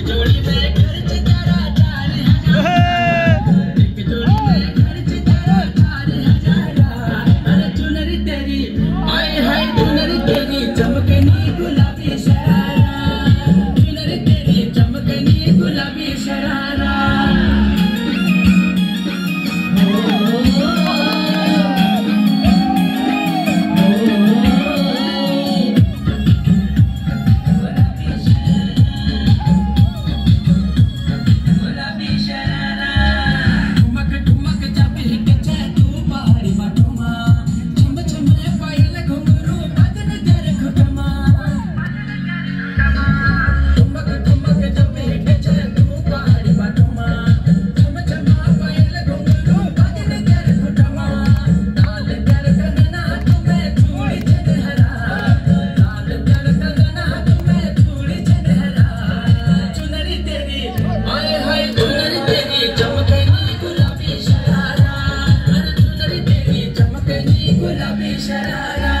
गुलाबी शरारा